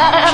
yeah.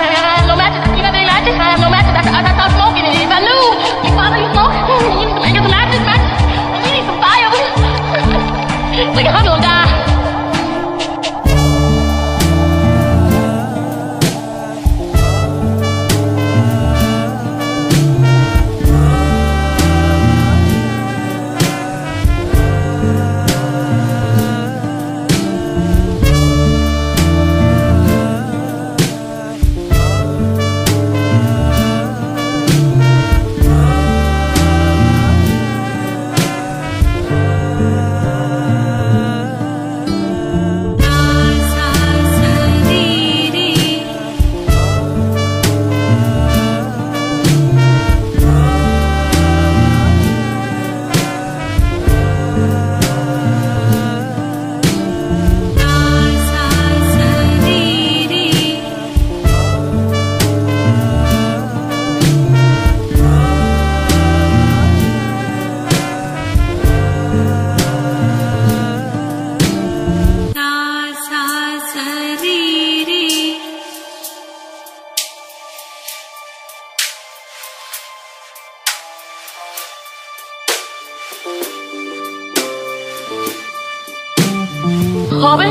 Korben?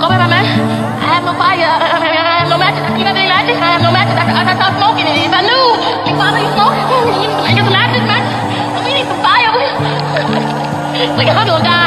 Korben, my man? I have no fire. I have no matches. You got any matches? I have no matches. I, I, I stopped smoking. If I knew you smoke, you need some, get some matches, matches. We need some fire. We can hustle, die.